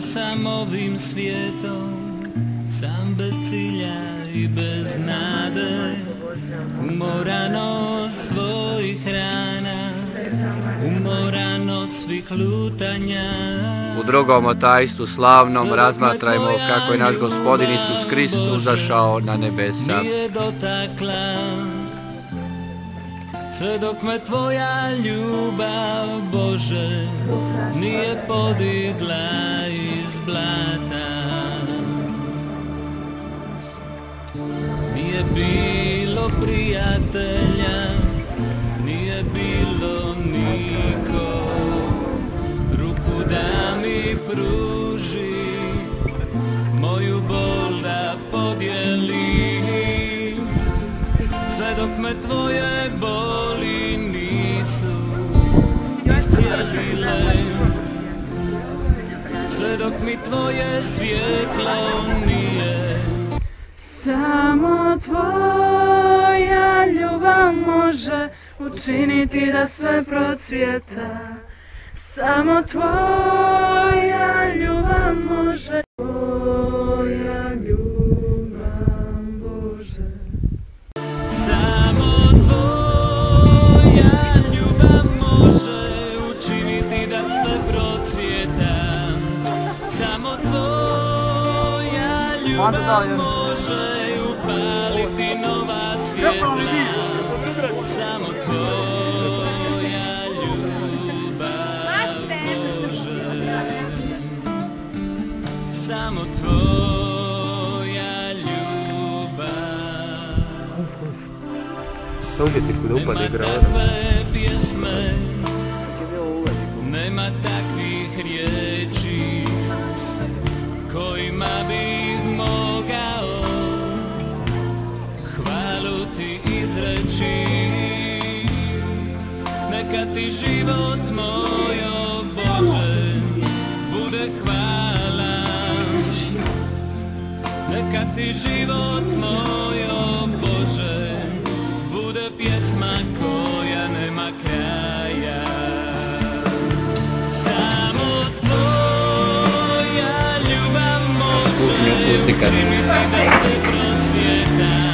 sam ovim svijetom Sam bez cilja i bez nade. Umoran od svojih rana Umoran od svih lutanja. U drugom otajstvu slavnom razmatrajmo kako je naš gospodin Isus Krist uzašao na nebesa. Nije dotakla Me tvoja ljubav Bože Nije podigla iz blata Nije bilo prijatelja Nije bilo niko. Ruku da mi pruži Moju bol da podijeli Sve dok me tvoje boli Sve dok mi tvoje svjetlo nije. Samo tvoja ljubav može učiniti da sve procvjeta. Samo tvoja ljubav može ljubav može upaliti nova svjetla Samo tvoja ljubav. Može Samo tvoja ljubav. Dođete da upade Nema takve pjesme, nema takvih riječi kojima bih izreći. Neka ti život moj, o Bože, bude hvala. Neka ti život moj, o Bože, bude pjesma koja nema kraja. Samo tvoja ljubav može učiniti da se procvjeta.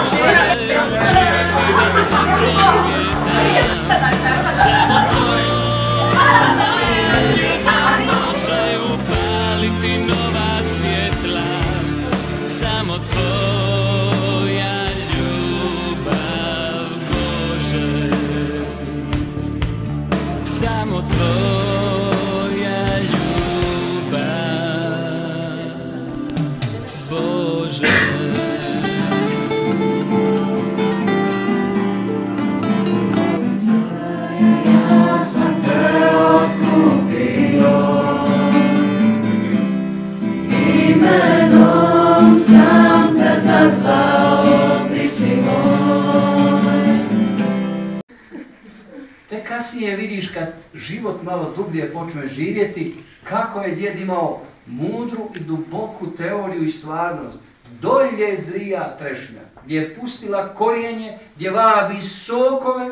kasnije vidiš kad život malo dublje počne živjeti, kako je djed imao mudru i duboku teoriju i stvarnost. Dolje zrija trešnja, gdje je pustila korijenje, gdje vabi sokove,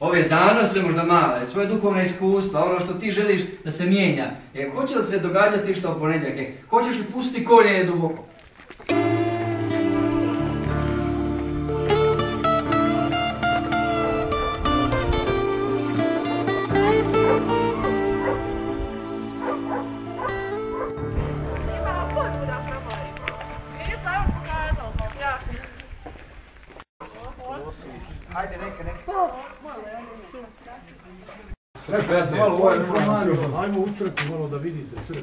ove zanose možda male, svoje duhovne iskustva, ono što ti želiš da se mijenja. E, hoće li se događati što u ponedjeljak? E, hoćeš li pustiti korijenje duboko? Malo ovaj informaciju, ajmo ustrati malo da vidite sve.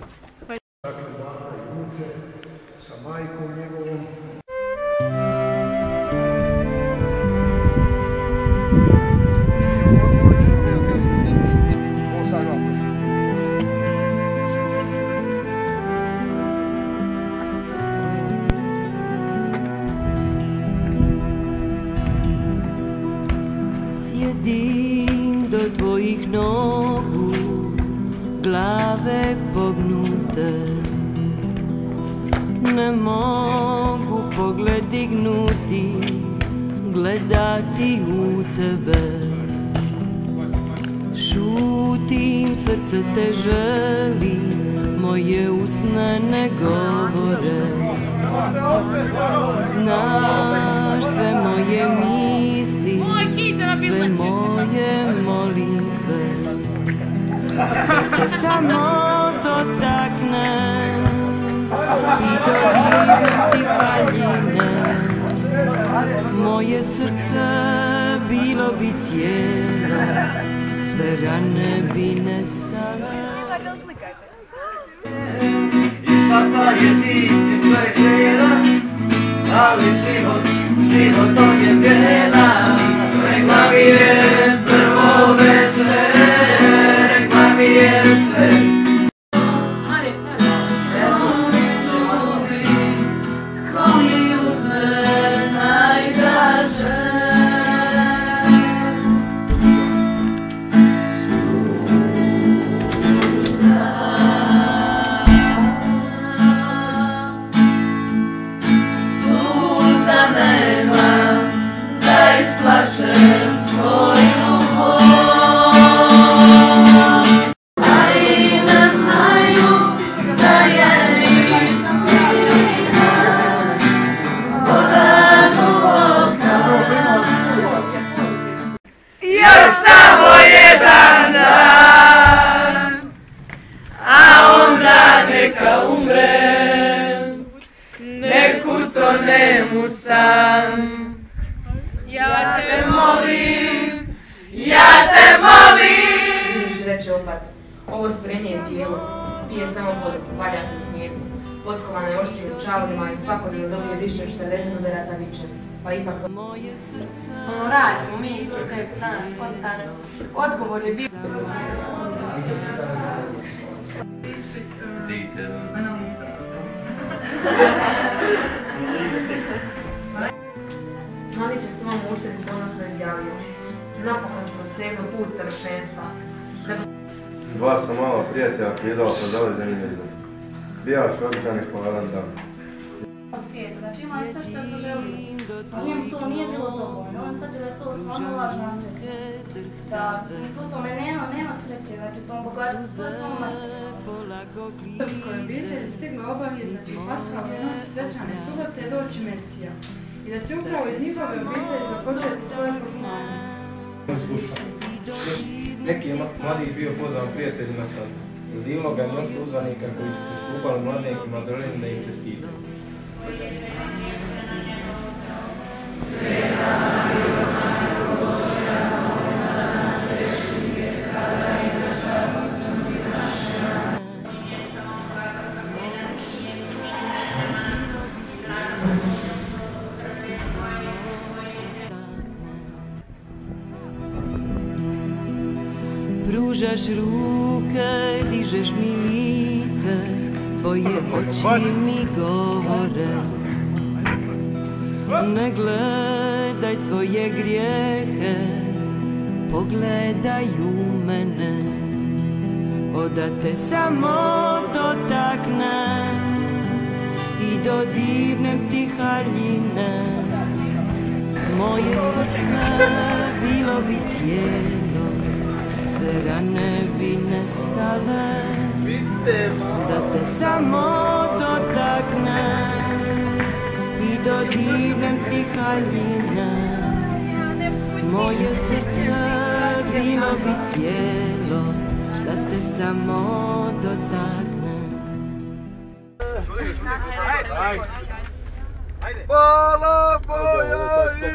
Glave pognute Ne mogu pogled dignuti Gledati u tebe. Šutim, srce te želi Moje usne ne govore. Znaš sve moje misli Sve moje molitve Samo dotaknem I dodijem ti haljine Moje srce bilo bi cijelo Sve rane bi nestale. I šaka je ti si prekrela Ali život, život to je bijela Rekla mi je ovo stvorenje je bijelo, pije samo vodu, valja se u snijegu. Potkovana je ošćim čalima i svakodnevno dobije više od 40 udaraca viče. Pa ipak... Moje srce Ono radimo, mi sve, znaš, spontano. Odgovor je bio... Mali će svom učitelj ponosno izjavio. Napokon smo segnu put savršenstva. Dva sam malo prijatelja pridala pa dali za njih Bijaš običan i hvalan dan. svijetu, znači ima sve što je poželio. A njemu to nije bilo dovoljno, on shvatio da je to stvarno lažna sreća. Da u tome nema, nema sreće, znači u tom bogatstvu sve je samo mrtvo. Srpskoj obitelji stigla obavijest da će paskalne noći svečane subote doći Mesija i da će upravo iz njihove obitelji započeti svoje poslanje. Neki je mladi bio pozvan prijateljima sa divnog ga mnoštvo uzvanika koji su mlade i mladoženi da im čestitaju. Pružaš ruke, dižeš mi lice, tvoje oči mi govore. Ne gledaj svoje grijehe, pogledaj u mene. Oda te samo dotaknem i dodirnem ti haljine. Moje srce bilo bi cijelo, sve rane bi nestale Da te samo dotaknem i dodirnem ti haljine Moje srce bilo bi cijelo, da te samo dotaknem Hvala Boja i